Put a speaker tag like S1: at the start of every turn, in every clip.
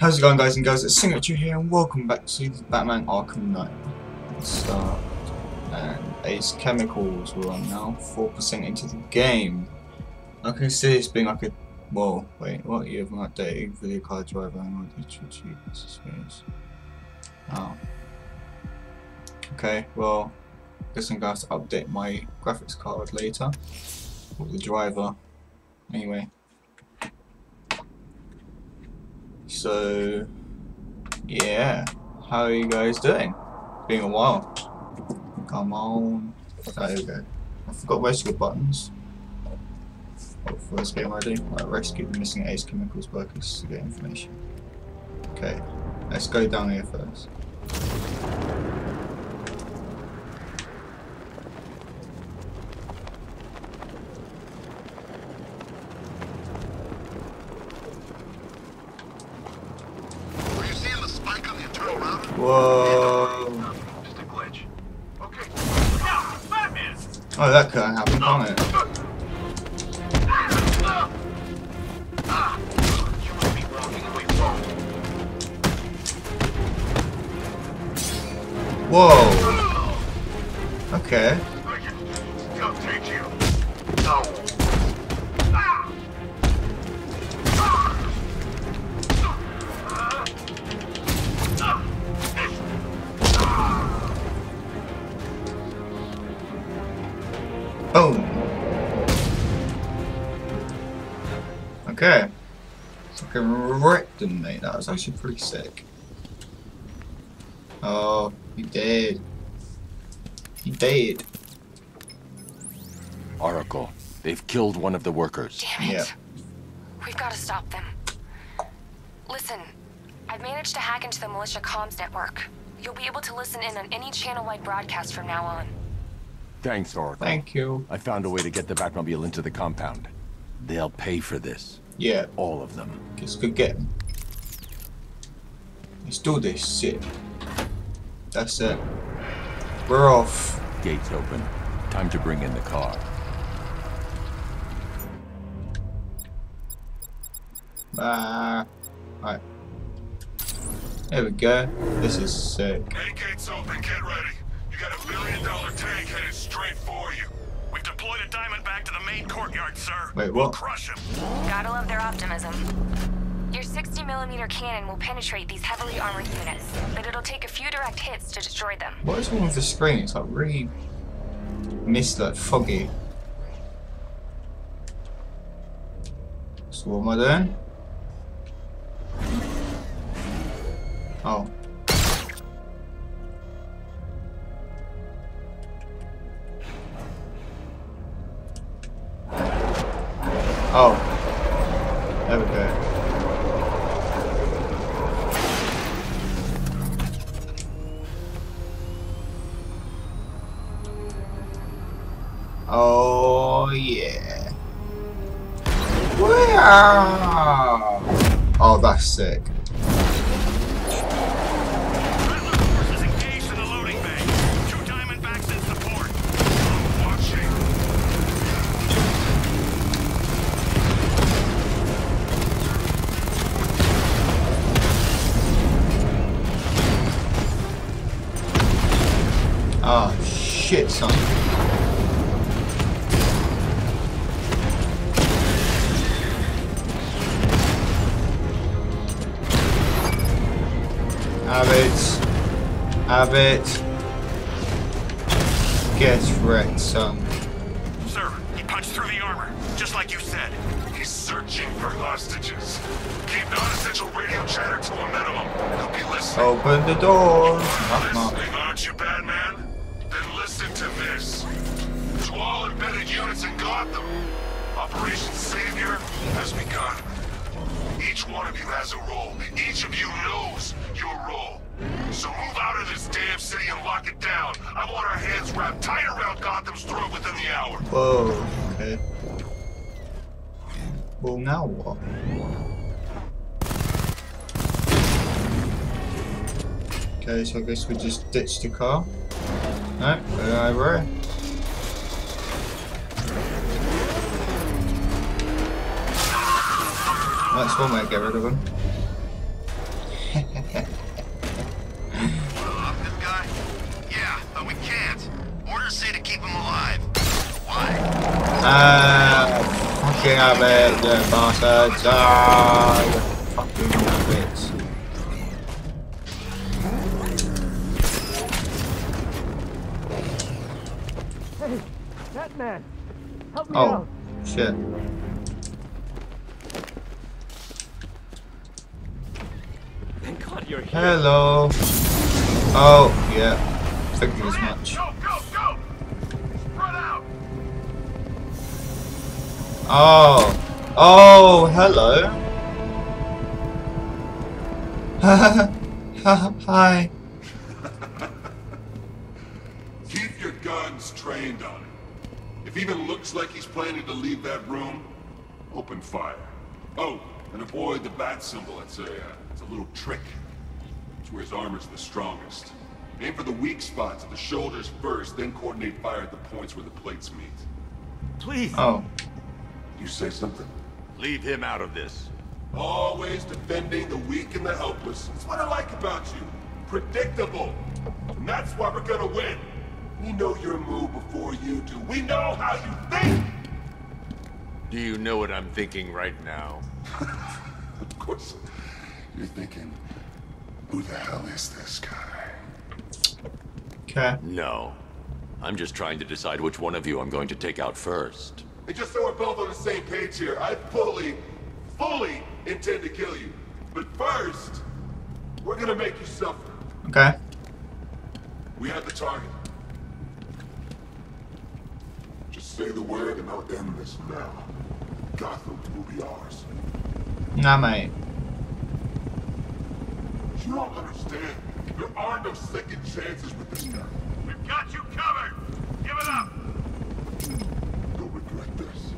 S1: How's it going guys and girls, it's Sinitry here and welcome back to Batman Arkham Knight. Start. And Ace Chemicals, we're on now, 4% into the game. I can see it's been like a, well, wait, what you have an updated video card driver and digital cheap experience. Oh. Okay, well, guess I'm going to have to update my graphics card later. Or the driver. Anyway. So, yeah. How are you guys doing? Been a while. Come on. There we go. I forgot rescue buttons. Oh, first game ready. Right, rescue the missing Ace Chemicals workers to get information. Okay, let's go down here first.
S2: Okay.
S1: Fucking wrecked him, mate. That was actually pretty sick. Oh, he did. He did.
S3: Oracle, they've killed one of the workers.
S4: Damn it.
S1: Yeah.
S4: We've got to stop them. Listen, I've managed to hack into the militia comms network. You'll be able to listen in on any channel-wide broadcast from now on.
S3: Thanks, Oracle.
S1: Thank you.
S3: I found a way to get the Batmobile into the compound. They'll pay for this.
S1: Yeah,
S3: All of them.
S1: just go get him. Let's do this shit. That's it. We're off.
S3: Gates open. Time to bring in the car.
S1: Bye. Alright. There we go. This is sick.
S2: Main gates open. Get ready. You got a billion dollar tank headed straight for you. We've deployed a diamond back to the main courtyard, sir.
S1: Wait,
S2: We'll crush him.
S4: Gotta love their optimism. Your 60 millimeter cannon will penetrate these heavily armored units, but it'll take a few direct hits to destroy them.
S1: What is wrong with the screen? It's like really mist like foggy. So what am I doing? Oh. Oh. Go. Oh yeah. Wow. Oh, that's sick. Have it. Get wrecked, son.
S2: Sir, he punched through the armor, just like you said. He's searching for hostages. Keep non-essential radio chatter to a minimum. He'll be listening.
S1: Open the door. Knock, knock.
S2: Aren't you, Batman? Then listen to this. To all embedded units in Gotham, Operation Savior has begun. Each one of you has a role. Each of you knows your role. So move out of this damn city and lock it down. I want our hands wrapped tight around Gotham's throat within the hour.
S1: Whoa, okay. Well, now what? Okay, so I guess we just ditch the car. No, go over it. That's one way to get rid of him. Ah, fucking have it, you bastards. Ah, you fucking rabbits.
S5: Batman! Help me
S1: Oh,
S5: out!
S1: shit.
S5: Thank God you're here.
S1: Hello. Oh, yeah. Figured as much. Oh. Oh, hello. Hi.
S6: Keep your guns trained on him. If he even looks like he's planning to leave that room, open fire. Oh, and avoid the bat symbol. It's a, uh, it's a little trick. It's where his armor's the strongest. Aim for the weak spots at the shoulders first, then coordinate fire at the points where the plates meet.
S5: Please!
S1: Oh.
S6: You say something?
S3: Leave him out of this.
S6: Always defending the weak and the helpless. That's what I like about you. Predictable. And that's why we're gonna win. We know your move before you do. We know how you think!
S3: Do you know what I'm thinking right now?
S6: Of course, you're thinking, who the hell is this guy?
S1: Okay.
S3: No. I'm just trying to decide which one of you I'm going to take out first.
S6: And just so we're both on the same page here, I fully, fully intend to kill you. But first, we're gonna make you suffer.
S1: Okay.
S6: We have the target. Just say the word and I'll end this now. Gotham will be ours.
S1: Nah, mate.
S6: You don't understand. There are no second chances with this guy. We've got you covered! Give it up! You'll this.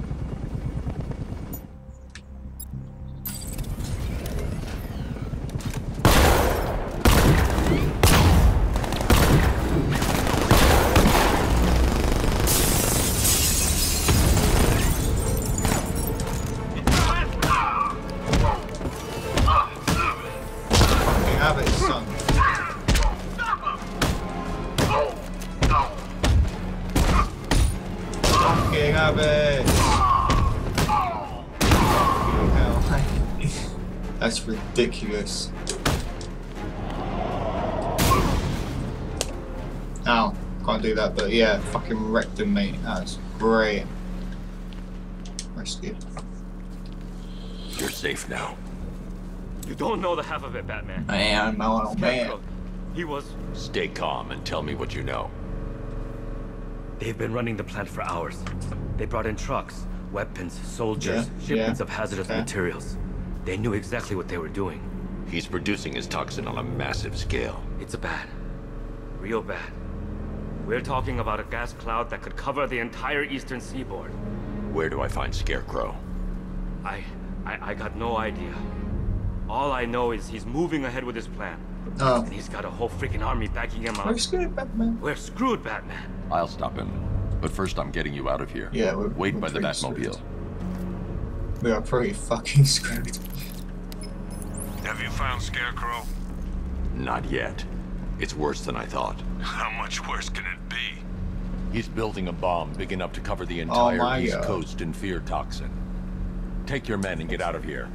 S1: That's ridiculous. Ow. Can't do that, but yeah, fucking wrecked him, mate. That's great. Rescue.
S3: You're safe now.
S5: You don't know the half of it, Batman.
S1: Man, man, oh man.
S5: He was...
S3: Stay calm and tell me what you know.
S5: They've been running the plant for hours. They brought in trucks, weapons, soldiers,
S1: Yeah,
S5: shipments
S1: yeah,
S5: of hazardous
S1: okay.
S5: materials. They knew exactly what they were doing.
S3: He's producing his toxin on a massive scale.
S5: It's a bad. Real bad. We're talking about a gas cloud that could cover the entire eastern seaboard.
S3: Where do I find Scarecrow?
S5: I, I, I got no idea. All I know is he's moving ahead with his plan.
S1: Oh.
S5: And he's got a whole freaking army backing him up.
S1: We're screwed, Batman.
S5: We're screwed, Batman.
S3: I'll stop him. But first I'm getting you out of here.
S1: Yeah, we're-
S3: Wait
S1: we're
S3: by the
S1: pretty
S3: Batmobile.
S1: Screwed. We are pretty fucking screwed.
S6: Have you found Scarecrow?
S3: Not yet. It's worse than I thought.
S6: How much worse can it be?
S3: He's building a bomb big enough to cover the
S1: Oh
S3: entire
S1: my
S3: East
S1: God.
S3: Coast in fear toxin. Take your men and get out of here.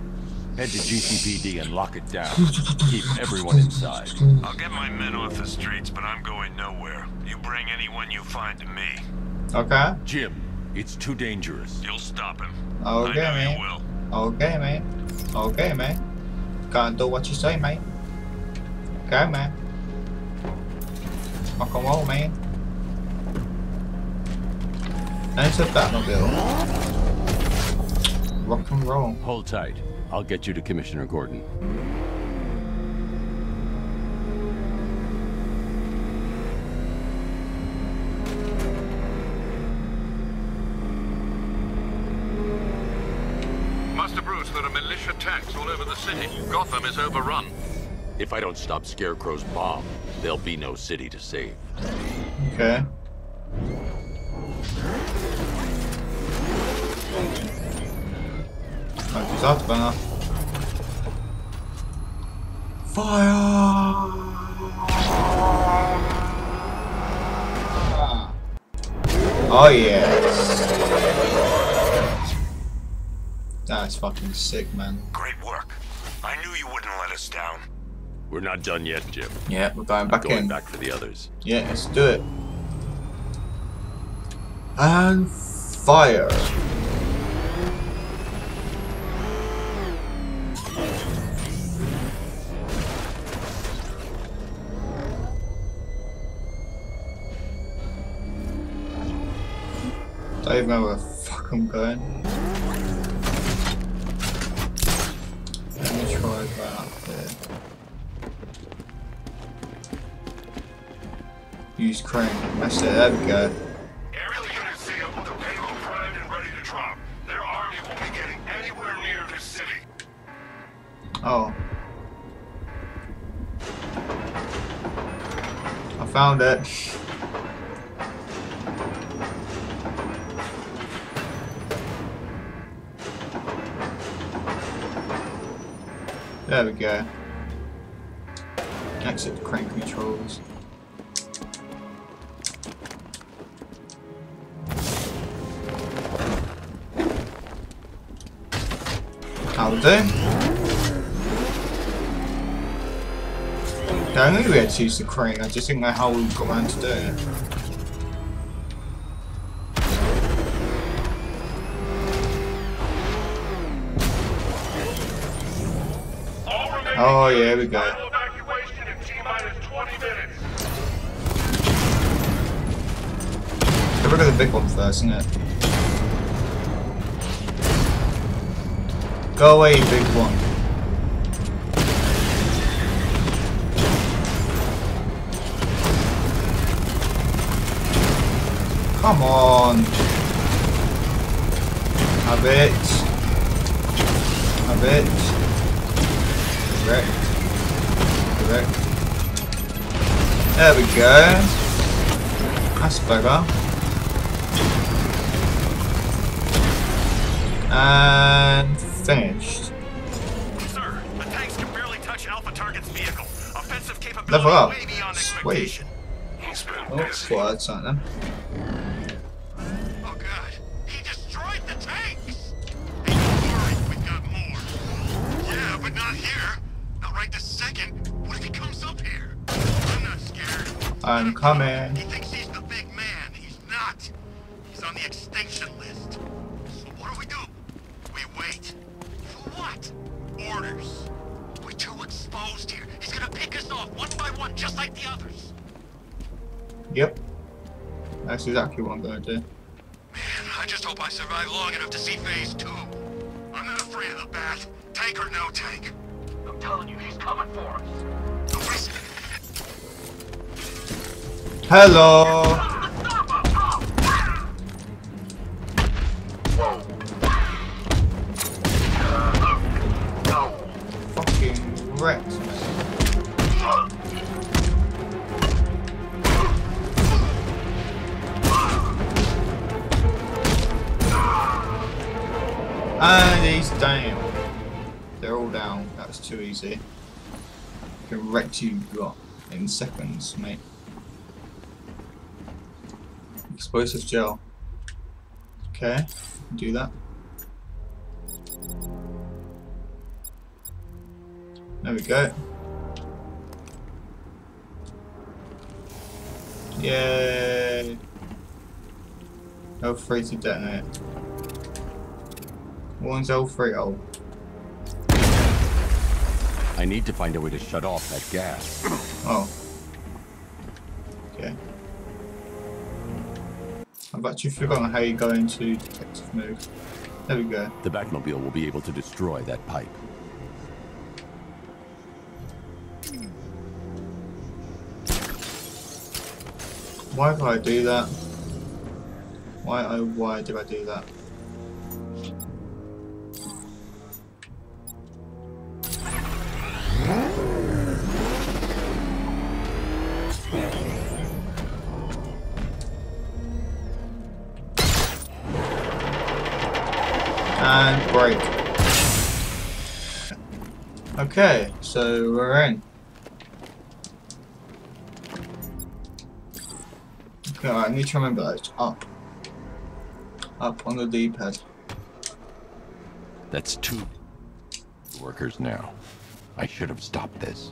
S3: Head to GCPD and lock it down. Keep everyone inside.
S6: I'll get my men off the streets, but I'm going nowhere. You bring anyone you find to me.
S1: Okay.
S3: Jim, it's too dangerous.
S6: You'll stop him.
S1: Okay, man.
S6: will.
S1: Okay, man. Okay, man. Can't do what you say, man. Okay, man. Rock and roll, man. Enter Batmobile. Rock and roll.
S3: Hold tight. I'll get you to Commissioner Gordon.
S7: City. Gotham is overrun.
S3: If I don't stop Scarecrow's bomb, there'll be no city to save.
S1: Okay. She's out burner. Fire! Oh yes. That's fucking sick, man.
S2: Great work. I knew you wouldn't let us down.
S3: We're not done yet, Jim.
S1: Yeah, we're going back
S3: Going
S1: in.
S3: back for the others.
S1: Yeah, let's do it. And fire. I Don't even know where the fuck I'm going. Use crane. That's it, there we go.
S2: Aerial units see up with the payload primed and ready to drop. Their army won't be getting anywhere near this city.
S1: Oh. I found it. There we go. Exit crane controls. That'll do. Yeah, I knew we had to use the crane, I just didn't know how we got around to doing it. Oh, yeah, we got
S2: final evacuation in T-minus 20 minutes.
S1: So at the big one first, isn't it? Go away, big one. Come on. Have it. Have it. Correct. Correct. There we go. That's better. And finished.
S8: Sir, the tanks can barely touch Alpha Target's vehicle. Offensive capability
S1: Level up.
S8: way beyond
S1: Sweet.
S8: expectation.
S2: He's been
S1: Oh,
S2: busy.
S8: Oh second. What if he comes up here? I'm not scared.
S1: I'm coming.
S8: He thinks he's the big man. He's not. He's on the extinction list. So what do we do? We wait. For what? Orders. We're too exposed here. He's gonna pick us off one by one, just like the others.
S1: Yep. That's exactly what I'm to do.
S8: Man, I just hope I survive long enough to see phase two. I'm not afraid of the bat, tank or no tank. He's coming for us.
S1: Hello! Fucking wrecked. And he's down. They're all down. That was too easy. Can wreck you lot in seconds, mate. Explosive gel. Okay, do that. There we go. Yay! L3 to detonate. One's L3. Oh,
S3: I need to find a way to shut off that gas.
S1: oh. Okay. I've actually forgotten how you go into detective mode. There we go.
S3: The Batmobile will be able to destroy that pipe.
S1: Why did I do that? Why oh why did I do that? Okay, so we're in. Okay, I need to remember that. It's up. Up on the D-pad.
S3: That's two workers now. I should have stopped this.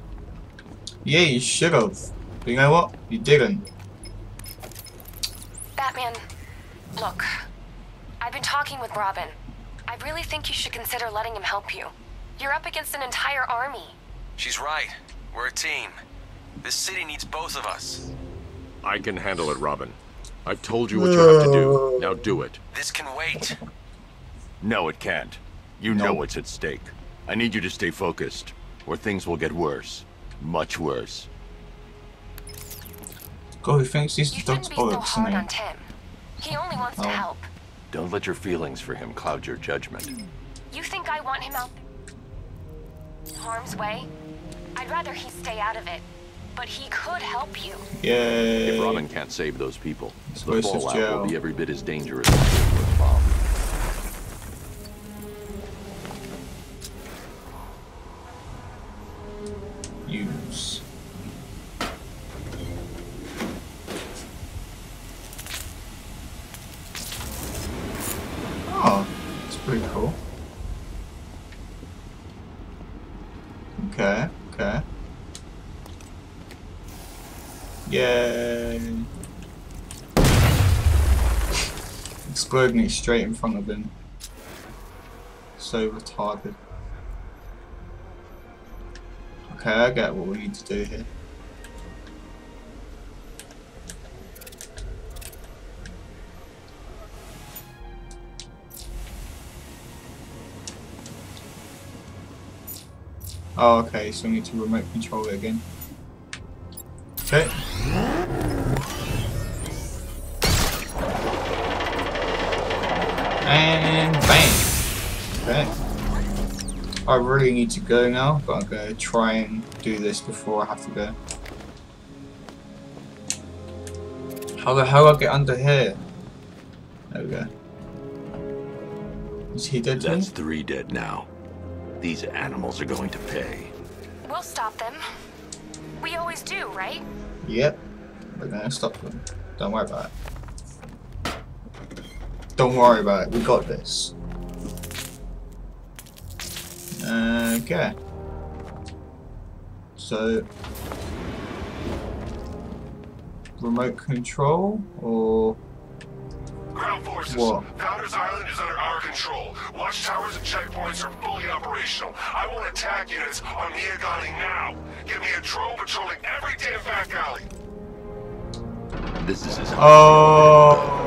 S1: Yeah, you should have. But you know what? You didn't.
S4: Batman, look. I've been talking with Robin. I really think you should consider letting him help you. You're up against an entire army.
S9: She's right. We're a team. This city needs both of us.
S3: I can handle it, Robin. I've told you what you have to do. Now do it.
S9: This can wait.
S3: No, it can't. You know what's at stake. I need you to stay focused, or things will get worse. Much worse.
S1: God, who thinks these
S4: You
S1: dogs
S4: shouldn't be so hard
S1: isn't
S4: on Tim. He only wants to
S1: Oh.
S4: help.
S3: Don't let your feelings for him cloud your judgment.
S4: You think I want him out in harm's way? I'd rather he stay out of it. But he could help you.
S1: he? Yay.
S3: If Robin can't save those people, the
S1: Explosive
S3: fallout
S1: gel.
S3: will be every bit as dangerous as a bomb.
S1: Exploding it straight in front of him. So retarded. Okay, I get what we need to do here. Oh, okay, so we need to remote control it again. Okay. And bang! Okay. I really need to go now, but I'm going to try and do this before I have to go. How the hell I get under here? There we go. Is he dead too?
S3: That's three dead now. These animals are going to pay.
S4: We'll stop them. We always do, right?
S1: Yep. We're gonna stop them. Don't worry about it. Don't worry about it. We got this. Okay. So remote control or
S2: Ground forces.
S1: What?
S2: Founders Island is under our control. Watchtowers and checkpoints are fully operational. I want attack units on Miagani now. Give me a drone patrolling every damn back alley.
S3: This is his. high
S1: Oh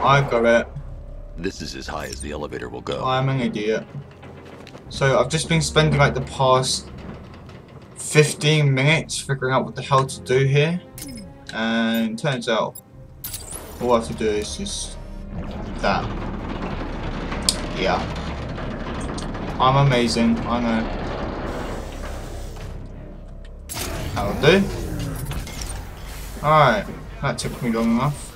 S1: I got it.
S3: This is as high as the elevator will go.
S1: I'm an idiot. So I've just been spending like the past 15 minutes figuring out what the hell to do here. And turns out all I have to do is just that. Yeah. I'm amazing, I know. That'll do. Alright, that took me long enough.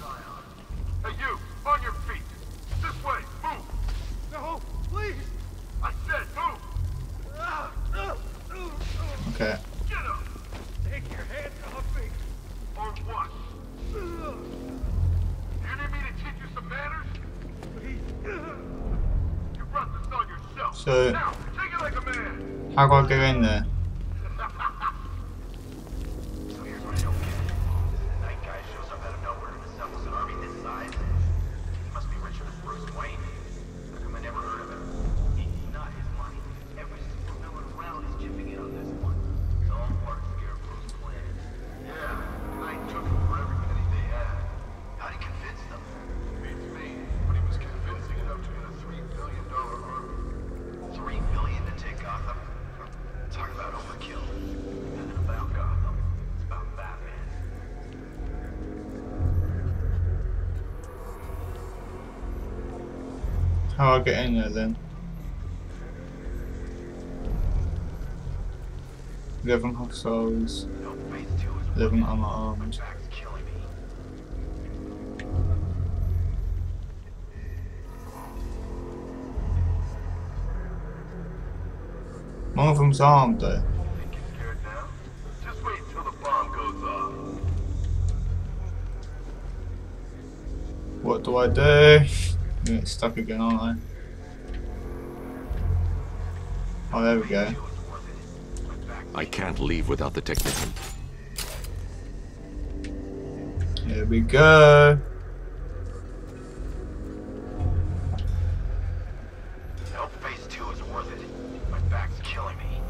S2: Yourself.
S1: So-
S2: now, take it like a man.
S1: How do I go in there?
S8: How I
S2: get
S1: in there then? Eleven hostiles, eleven unarmed. One of them's armed though. What do I do? I'm get stuck again, aren't I? Oh, there we go.
S3: I can't leave without the technician.
S1: Here we go.
S8: Nope, phase two is worth it. My back's killing me.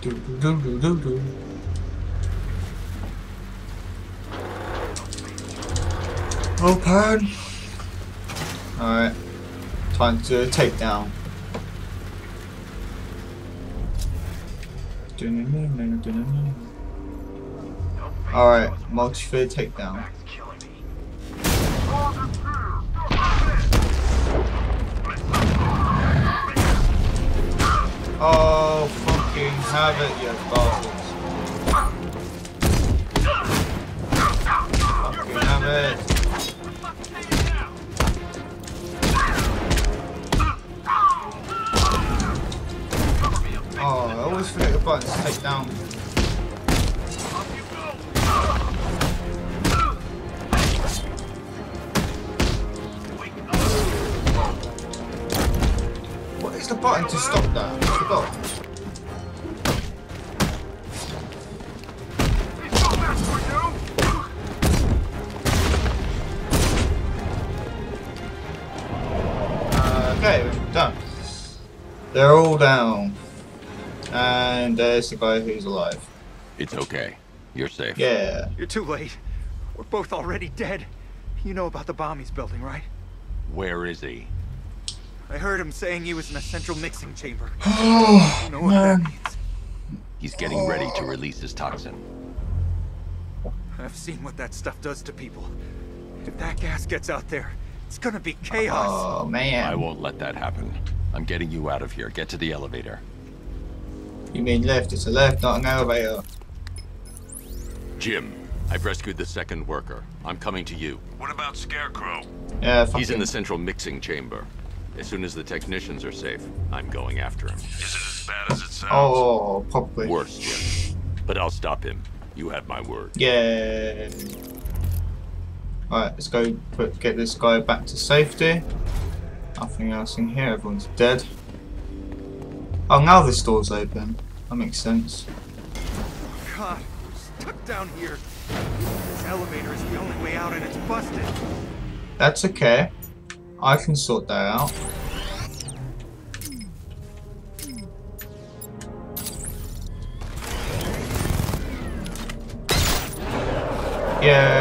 S1: Do do do do do Oh, Open. Alright. Time to take down. Alright, multi-fear takedown. Oh, fucking have it, you bastards. Fucking have it. Always forget the buttons to take down. What is the button to stop that? I forgot. Uh, okay, we're done. They're all down. And uh, there's the guy who's alive.
S3: It's okay. You're safe.
S1: Yeah.
S10: You're too late. We're both already dead. You know about the bomb he's building, right?
S3: Where is he?
S10: I heard him saying he was in a central mixing chamber.
S1: Oh,
S10: You know what that means?
S3: He's getting ready to release his toxin.
S10: I've seen what that stuff does to people. If that gas gets out there, it's gonna be chaos.
S1: Oh, man.
S3: I won't let that happen. I'm getting you out of here. Get to the elevator.
S1: You mean left? It's a left, not an elevator.
S3: Jim, I've rescued the second worker. I'm coming to you.
S2: What about Scarecrow?
S1: Yeah, fucking.
S3: He's in the central mixing chamber. As soon as the technicians are safe, I'm going after him.
S2: Is it as bad as it sounds?
S1: Oh, probably.
S3: Worse, Jim. But I'll stop him. You have my word.
S1: Yeah. Alright, let's go put get this guy back to safety. Nothing else in here, everyone's dead. Oh, now this door's open. That makes sense.
S10: God, we're stuck down here. This elevator is the only way out and it's busted.
S1: That's okay. I can sort that out. Yeah.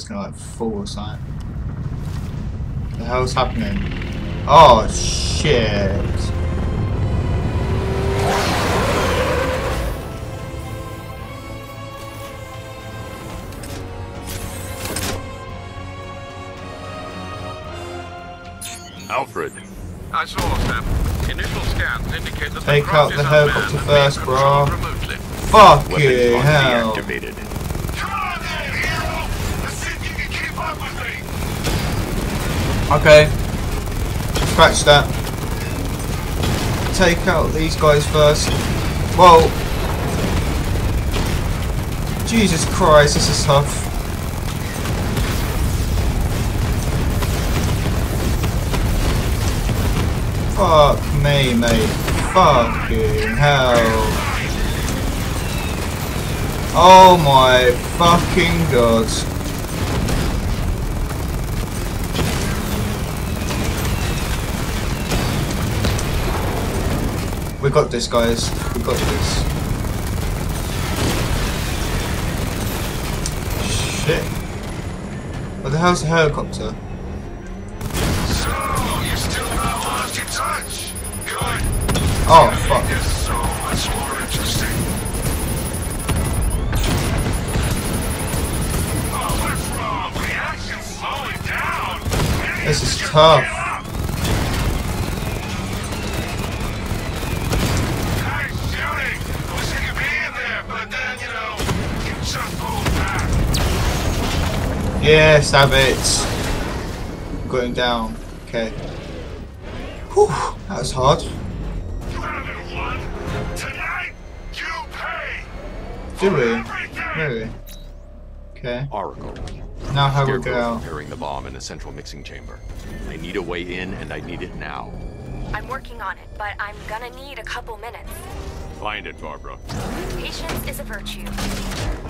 S1: It's gonna like fall or something. The hell's happening? Oh shit!
S3: Alfred,
S7: I saw Sam. Initial scans indicate that
S1: Take
S7: the
S1: out
S7: craft
S1: the
S7: is
S1: helicopter first, bro.
S7: controlled remotely.
S1: Fucking hell!
S3: deactivated.
S1: Okay. Scratch that. Take out these guys first. Whoa. Jesus Christ, this is tough. Fuck me, mate. Fucking hell. Oh my fucking god. We got this, guys. We got this. Shit. What the hell's the helicopter?
S2: So, you still not lost your touch? Good.
S1: Oh, fuck.
S2: this so much more interesting. Oh, down.
S1: This is tough. Yeah, stab it. Got him down. Okay. Whew, that was hard.
S2: You haven't won. Tonight, you pay.
S1: Do we?
S2: Everything.
S1: Really? Okay.
S3: Oracle.
S1: Now how we
S3: Scarecrow
S1: go out?
S3: preparing the bomb in a central mixing chamber. I need a way in, and I need it now.
S4: I'm working on it, but I'm gonna need a couple minutes.
S3: Find it, Barbara.
S4: Patience is a virtue.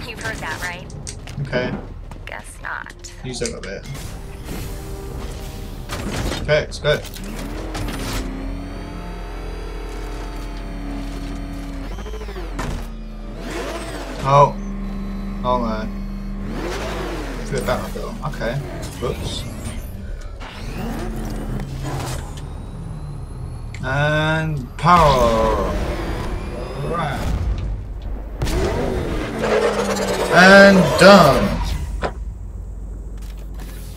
S4: You've heard that, right?
S1: Okay.
S4: Guess not.
S1: Use that a bit. Okay, let's go. Oh. Oh. Let's go back. Okay. Whoops. And power. Right. And done.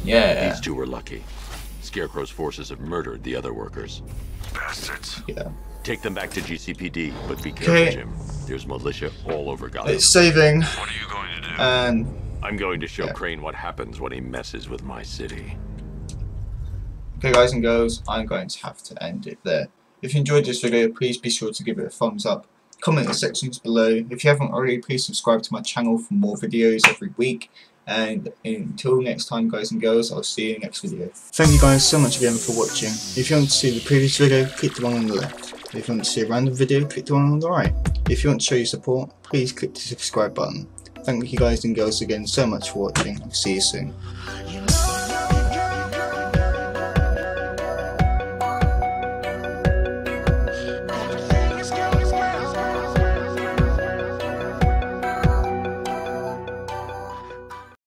S1: Yeah.
S3: These two were lucky. Scarecrow's forces have murdered the other workers.
S2: Bastards.
S1: Yeah.
S3: Take them back to GCPD, but be careful,
S1: Okay.
S3: Jim. There's militia all over Gotham.
S1: It's saving
S2: What are you going to do?
S1: and
S3: I'm going to show
S1: Yeah.
S3: Crane what happens when he messes with my city.
S1: Okay guys and girls, I'm going to have to end it there. If you enjoyed this video, please be sure to give it a thumbs up. Comment in the sections below. If you haven't already, please subscribe to my channel for more videos every week. And until next time guys and girls, I'll see you in the next video. Thank you guys so much again for watching. If you want to see the previous video, click the one on the left. If you want to see a random video, click the one on the right. If you want to show your support, please click the subscribe button. Thank you guys and girls again so much for watching. See you soon.